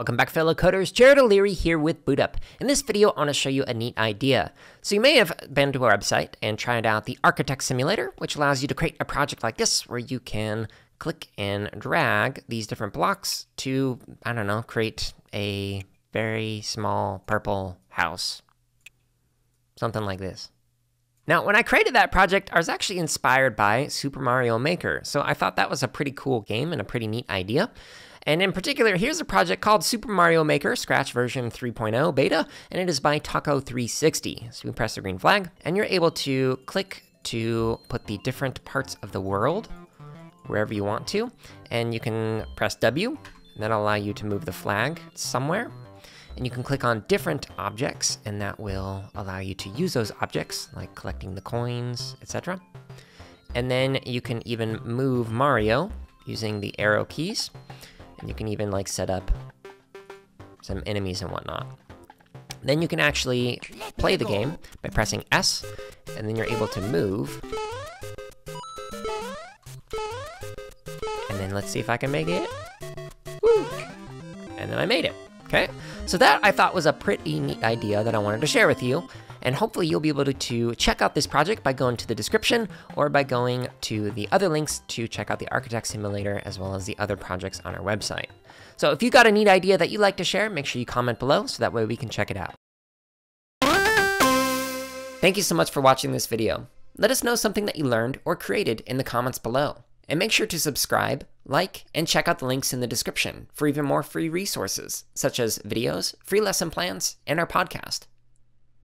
Welcome back fellow coders, Jared O'Leary here with BootUp. In this video, I want to show you a neat idea. So you may have been to our website and tried out the Architect Simulator, which allows you to create a project like this where you can click and drag these different blocks to, I don't know, create a very small purple house. Something like this. Now, when I created that project, I was actually inspired by Super Mario Maker, so I thought that was a pretty cool game and a pretty neat idea. And in particular, here's a project called Super Mario Maker Scratch version 3.0 beta, and it is by Taco360. So you press the green flag, and you're able to click to put the different parts of the world wherever you want to, and you can press W, and that'll allow you to move the flag somewhere. And you can click on different objects, and that will allow you to use those objects, like collecting the coins, etc. And then you can even move Mario using the arrow keys. You can even like set up some enemies and whatnot. Then you can actually play the game by pressing S, and then you're able to move. And then let's see if I can make it. Woo! And then I made it, okay? So that I thought was a pretty neat idea that I wanted to share with you. And hopefully you'll be able to, to check out this project by going to the description or by going to the other links to check out the Architect Simulator as well as the other projects on our website. So if you got a neat idea that you'd like to share, make sure you comment below so that way we can check it out. Thank you so much for watching this video. Let us know something that you learned or created in the comments below. And make sure to subscribe, like, and check out the links in the description for even more free resources, such as videos, free lesson plans, and our podcast.